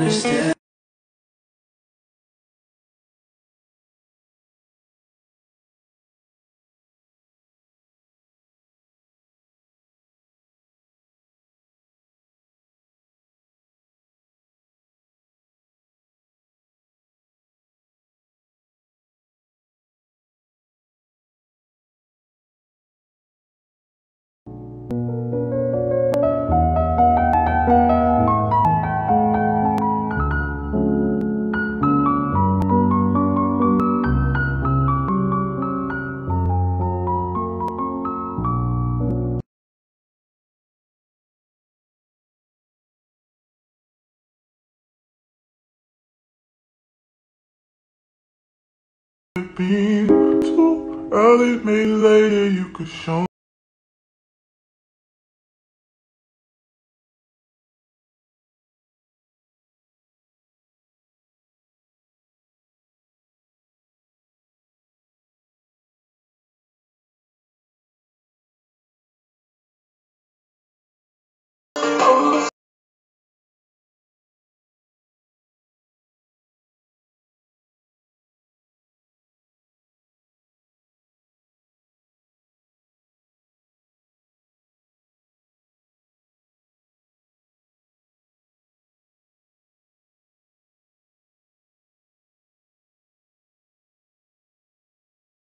understand. Too early, maybe later you could show